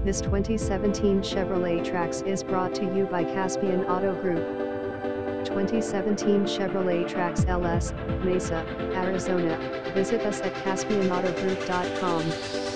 This 2017 Chevrolet Trax is brought to you by Caspian Auto Group. 2017 Chevrolet Trax LS, Mesa, Arizona. Visit us at caspianautogroup.com.